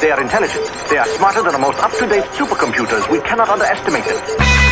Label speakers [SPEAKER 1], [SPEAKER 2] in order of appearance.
[SPEAKER 1] They are intelligent. They are smarter than the most up-to-date supercomputers. We cannot underestimate them.